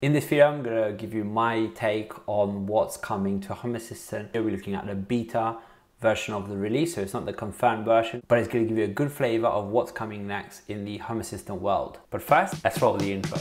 In this video, I'm gonna give you my take on what's coming to Home Assistant. Here we're looking at the beta version of the release, so it's not the confirmed version, but it's gonna give you a good flavor of what's coming next in the Home Assistant world. But first, let's roll the intro.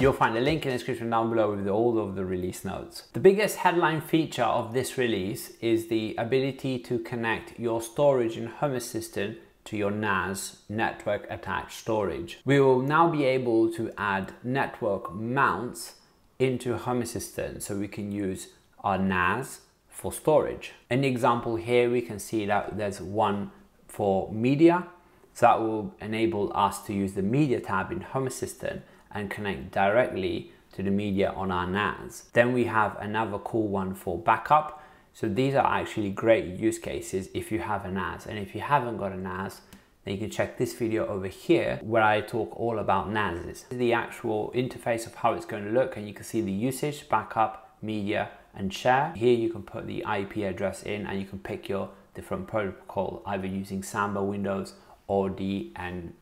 You'll find a link in the description down below with all of the release notes. The biggest headline feature of this release is the ability to connect your storage in Home Assistant to your NAS network attached storage. We will now be able to add network mounts into Home Assistant so we can use our NAS for storage. The example here, we can see that there's one for media. So that will enable us to use the media tab in Home Assistant and connect directly to the media on our NAS. Then we have another cool one for backup. So these are actually great use cases if you have a NAS. And if you haven't got a NAS, then you can check this video over here where I talk all about NASs. The actual interface of how it's going to look and you can see the usage, backup, media, and share. Here you can put the IP address in and you can pick your different protocol, either using Samba Windows or DNFS.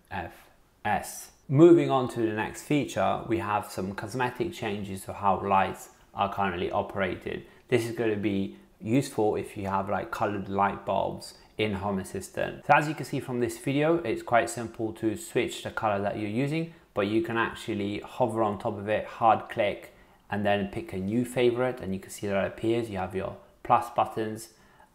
Moving on to the next feature, we have some cosmetic changes to how lights are currently operated. This is going to be useful if you have like colored light bulbs in Home Assistant. So as you can see from this video, it's quite simple to switch the color that you're using, but you can actually hover on top of it, hard click, and then pick a new favorite, and you can see that it appears. You have your plus buttons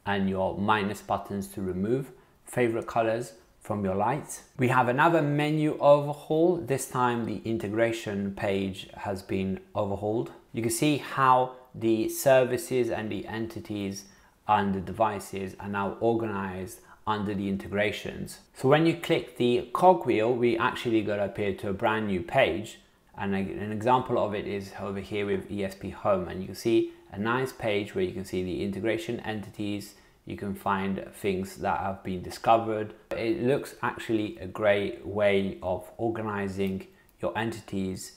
and your minus buttons to remove favorite colors from your lights. We have another menu overhaul. This time the integration page has been overhauled. You can see how the services and the entities and the devices are now organized under the integrations. So when you click the cogwheel, we actually got to appear to a brand new page. And an example of it is over here with ESPHome. And you can see a nice page where you can see the integration entities, you can find things that have been discovered. It looks actually a great way of organizing your entities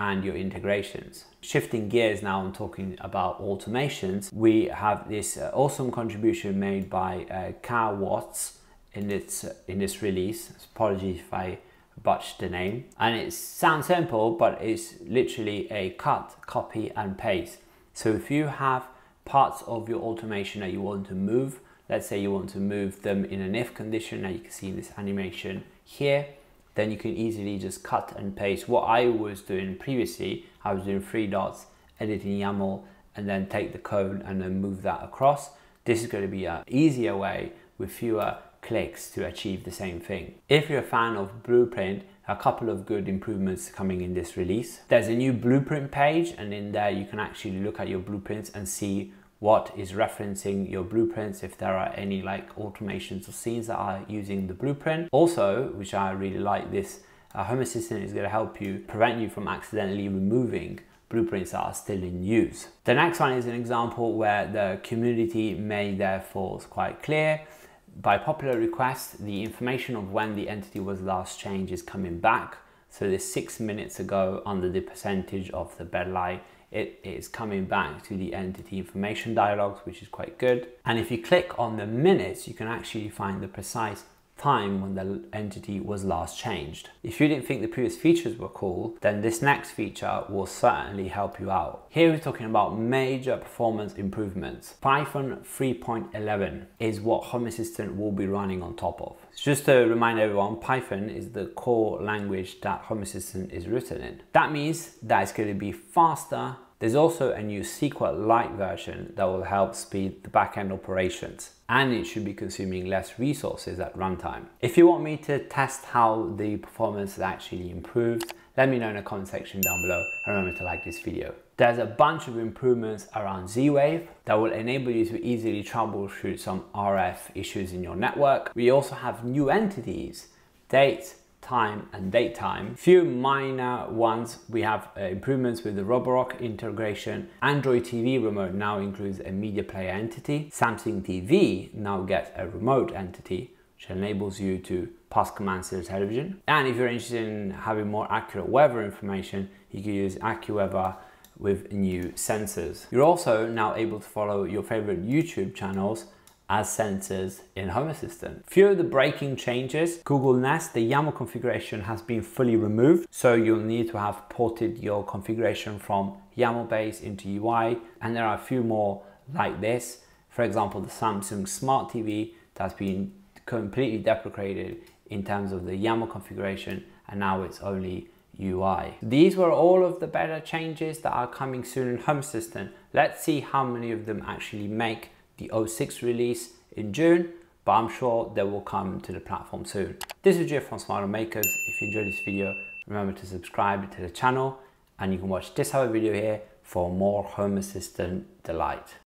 and your integrations. Shifting gears now and talking about automations, we have this uh, awesome contribution made by uh, karwosts in this, uh, in this release. Apologies if I botched the name. And it sounds simple, but it's literally a cut, copy and paste. So if you have parts of your automation that you want to move, let's say you want to move them in an if condition, now you can see in this animation here, then you can easily just cut and paste. What I was doing previously, I was doing three dots, editing YAML, and then take the code and then move that across. This is going to be an easier way with fewer clicks to achieve the same thing. If you're a fan of Blueprint, a couple of good improvements coming in this release. There's a new blueprint page and in there you can actually look at your blueprints and see what is referencing your blueprints if there are any like automations or scenes that are using the blueprint. Also, which I really like this, uh, Home Assistant is going to help you prevent you from accidentally removing blueprints that are still in use. The next one is an example where the community made their faults quite clear. By popular request, the information of when the entity was last changed is coming back. So this six minutes ago under the percentage of the bed light it is coming back to the entity information dialogues, which is quite good. And if you click on the minutes, you can actually find the precise time when the entity was last changed. If you didn't think the previous features were cool, then this next feature will certainly help you out. Here we're talking about major performance improvements. Python 3.11 is what Home Assistant will be running on top of. Just to remind everyone, Python is the core language that Home Assistant is written in. That means that it's going to be faster, there's also a new SQLite version that will help speed the backend operations and it should be consuming less resources at runtime. If you want me to test how the performance is actually improved, let me know in the comment section down below and remember to like this video. There's a bunch of improvements around Z-Wave that will enable you to easily troubleshoot some RF issues in your network. We also have new entities, dates, time and date time. Few minor ones, we have uh, improvements with the Roborock integration. Android TV remote now includes a media player entity. Samsung TV now gets a remote entity, which enables you to pass commands to the television. And if you're interested in having more accurate weather information, you can use AccuWeather with new sensors. You're also now able to follow your favorite YouTube channels as sensors in Home Assistant. Few of the breaking changes, Google Nest, the YAML configuration has been fully removed. So you'll need to have ported your configuration from YAML base into UI. And there are a few more like this. For example, the Samsung Smart TV that's been completely deprecated in terms of the YAML configuration and now it's only UI. These were all of the better changes that are coming soon in Home Assistant. Let's see how many of them actually make the 06 release in June, but I'm sure they will come to the platform soon. This is Jeff from Smart Home Makers. If you enjoyed this video, remember to subscribe to the channel and you can watch this other video here for more Home Assistant delight.